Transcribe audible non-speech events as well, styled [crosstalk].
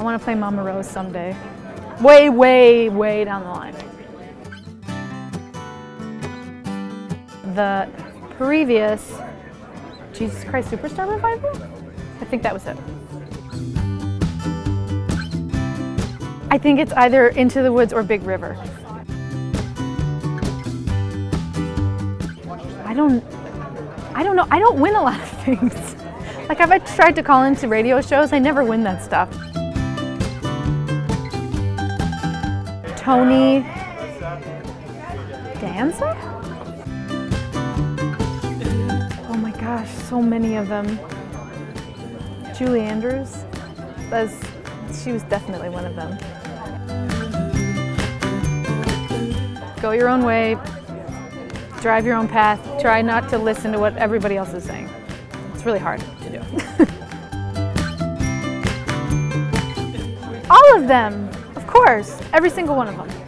I want to play Mama Rose someday. Way, way, way down the line. The previous Jesus Christ Superstar Revival? I think that was it. I think it's either Into the Woods or Big River. I don't, I don't know. I don't win a lot of [laughs] things. Like if I tried to call into radio shows, I never win that stuff. Tony Danza? Oh my gosh, so many of them. Julie Andrews, that's, she was definitely one of them. Go your own way, drive your own path, try not to listen to what everybody else is saying. It's really hard to do. [laughs] All of them, course, every single one of them.